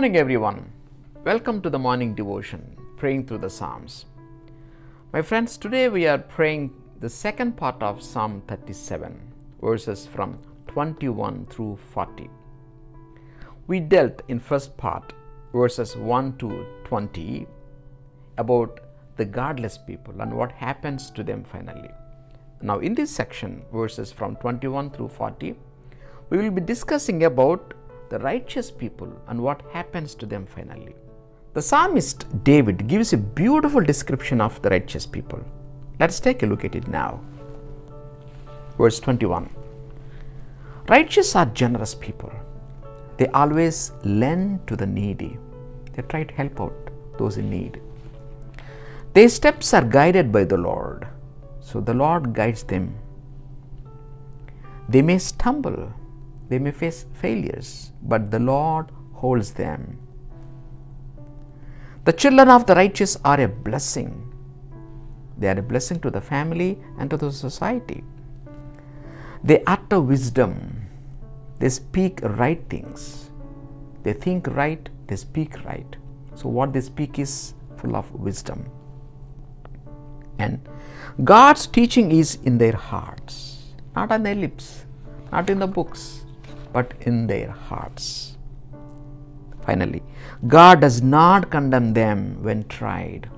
morning, everyone. Welcome to the morning devotion, praying through the Psalms. My friends, today we are praying the second part of Psalm 37, verses from 21 through 40. We dealt in first part, verses 1 to 20, about the godless people and what happens to them finally. Now, in this section, verses from 21 through 40, we will be discussing about the righteous people and what happens to them finally. The psalmist David gives a beautiful description of the righteous people. Let's take a look at it now. Verse 21 Righteous are generous people. They always lend to the needy, they try to help out those in need. Their steps are guided by the Lord, so the Lord guides them. They may stumble, they may face failures, but the Lord holds them. The children of the righteous are a blessing. They are a blessing to the family and to the society. They utter wisdom. They speak right things. They think right, they speak right. So, what they speak is full of wisdom. And God's teaching is in their hearts, not on their lips, not in the books, but in their hearts. Finally, God does not condemn them when tried.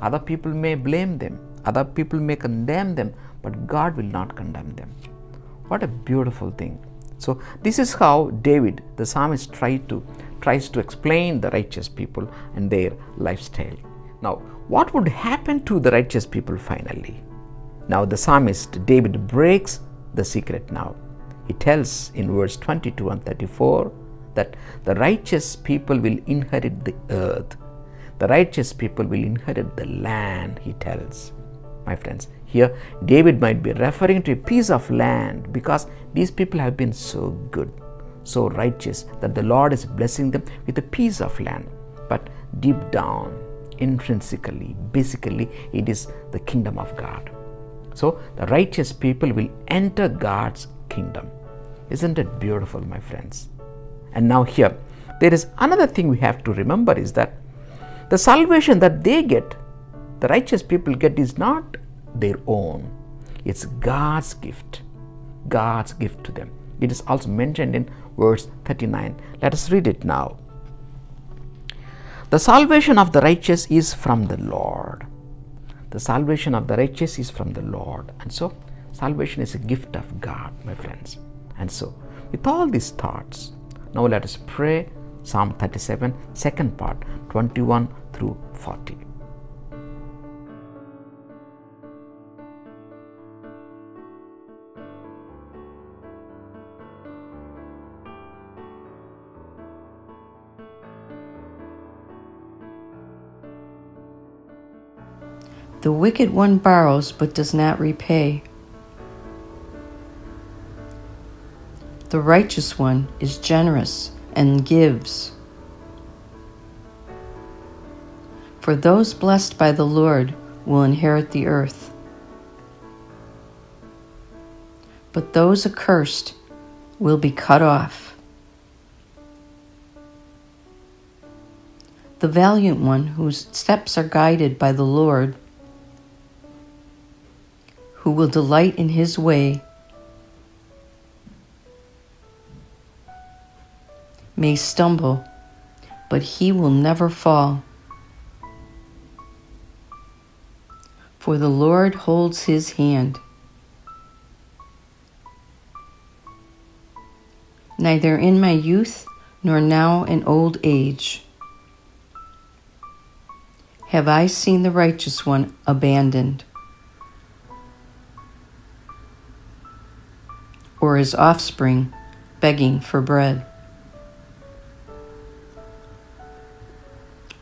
Other people may blame them, other people may condemn them, but God will not condemn them. What a beautiful thing. So this is how David, the psalmist, tried to tries to explain the righteous people and their lifestyle. Now, what would happen to the righteous people finally? Now the psalmist David breaks the secret now. He tells in verse 22 and 34 that the righteous people will inherit the earth. The righteous people will inherit the land, he tells. My friends, here David might be referring to a piece of land because these people have been so good, so righteous that the Lord is blessing them with a piece of land. But deep down, intrinsically, basically, it is the kingdom of God. So the righteous people will enter God's kingdom. Isn't it beautiful, my friends? And now, here, there is another thing we have to remember is that the salvation that they get, the righteous people get, is not their own, it's God's gift. God's gift to them. It is also mentioned in verse 39. Let us read it now. The salvation of the righteous is from the Lord. The salvation of the righteous is from the Lord. And so, salvation is a gift of God, my friends. And so, with all these thoughts, now let us pray Psalm 37, second part, 21 through 40. The wicked one borrows but does not repay. The righteous one is generous and gives. For those blessed by the Lord will inherit the earth. But those accursed will be cut off. The valiant one whose steps are guided by the Lord who will delight in his way, may stumble, but he will never fall. For the Lord holds his hand. Neither in my youth nor now in old age have I seen the righteous one abandoned. or his offspring begging for bread.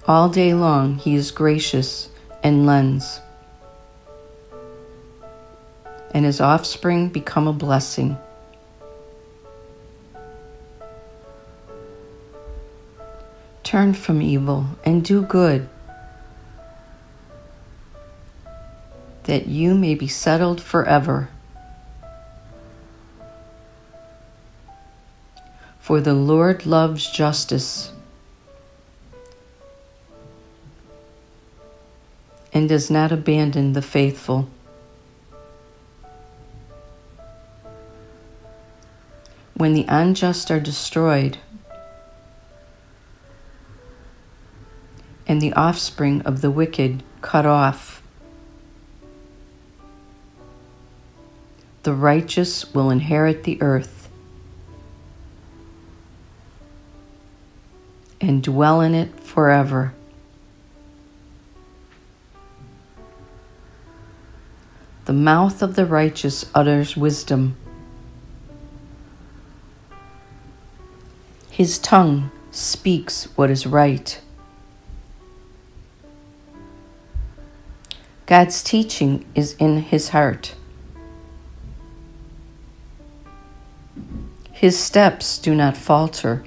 All day long he is gracious and lends, and his offspring become a blessing. Turn from evil and do good, that you may be settled forever. For the Lord loves justice and does not abandon the faithful. When the unjust are destroyed, and the offspring of the wicked cut off, the righteous will inherit the earth and dwell in it forever. The mouth of the righteous utters wisdom. His tongue speaks what is right. God's teaching is in his heart. His steps do not falter.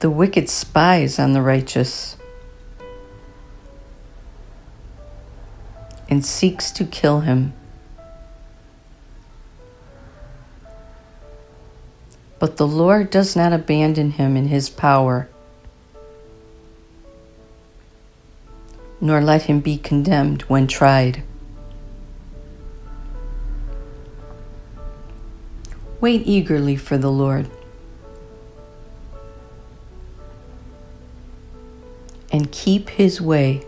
The wicked spies on the righteous and seeks to kill him. But the Lord does not abandon him in his power, nor let him be condemned when tried. Wait eagerly for the Lord. And keep his way.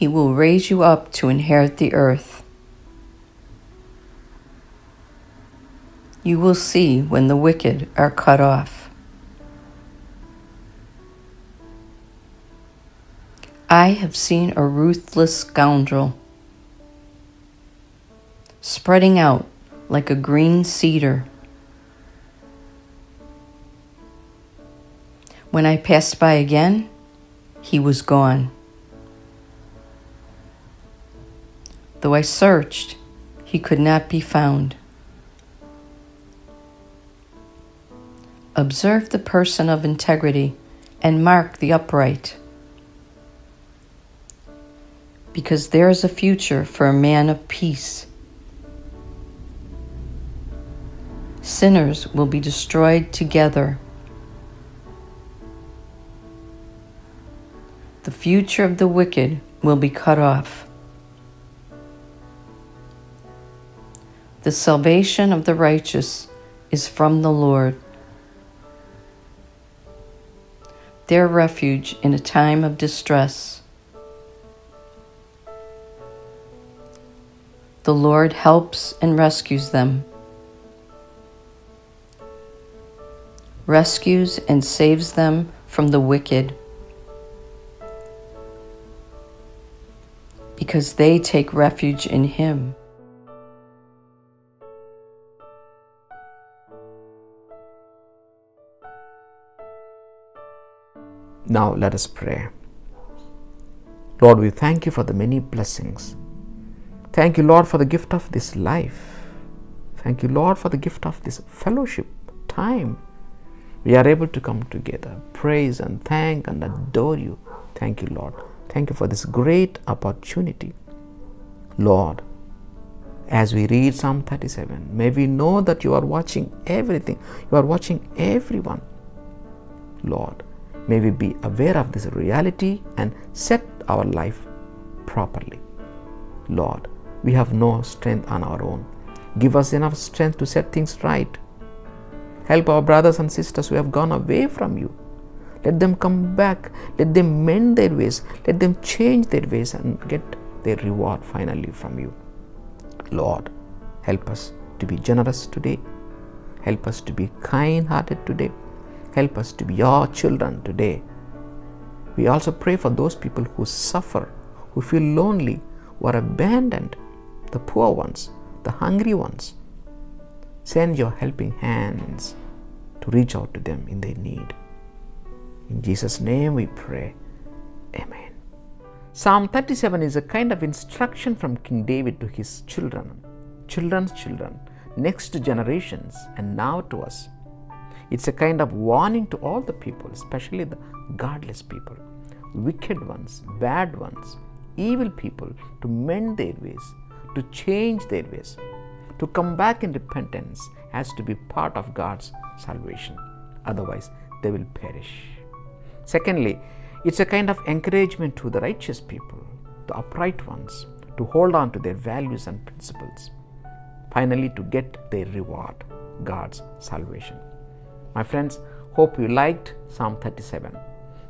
He will raise you up to inherit the earth. You will see when the wicked are cut off. I have seen a ruthless scoundrel spreading out like a green cedar. When I passed by again, he was gone. Though I searched, he could not be found. Observe the person of integrity and mark the upright, because there is a future for a man of peace. sinners will be destroyed together. The future of the wicked will be cut off. The salvation of the righteous is from the Lord. Their refuge in a time of distress. The Lord helps and rescues them. rescues and saves them from the wicked. Because they take refuge in Him. Now let us pray. Lord, we thank you for the many blessings. Thank you, Lord, for the gift of this life. Thank you, Lord, for the gift of this fellowship, time we are able to come together, praise and thank and adore you. Thank you, Lord. Thank you for this great opportunity. Lord, as we read Psalm 37, may we know that you are watching everything, you are watching everyone. Lord, may we be aware of this reality and set our life properly. Lord, we have no strength on our own. Give us enough strength to set things right Help our brothers and sisters who have gone away from you. Let them come back. Let them mend their ways. Let them change their ways and get their reward finally from you. Lord, help us to be generous today. Help us to be kind hearted today. Help us to be your children today. We also pray for those people who suffer, who feel lonely, who are abandoned, the poor ones, the hungry ones. Send your helping hands to reach out to them in their need. In Jesus' name we pray. Amen. Psalm 37 is a kind of instruction from King David to his children, children's children, next generations, and now to us. It's a kind of warning to all the people, especially the godless people, wicked ones, bad ones, evil people, to mend their ways, to change their ways, to come back in repentance has to be part of God's salvation. Otherwise, they will perish. Secondly, it's a kind of encouragement to the righteous people, the upright ones, to hold on to their values and principles. Finally, to get their reward, God's salvation. My friends, hope you liked Psalm 37.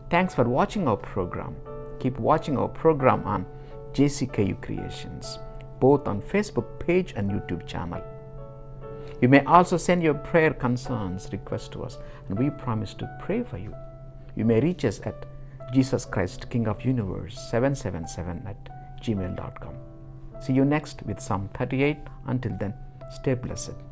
Thanks for watching our program. Keep watching our program on JCKU Creations, both on Facebook page and YouTube channel. You may also send your prayer concerns requests to us, and we promise to pray for you. You may reach us at Jesus Christ King of Universe 777 at gmail.com. See you next with Psalm 38. Until then, stay blessed.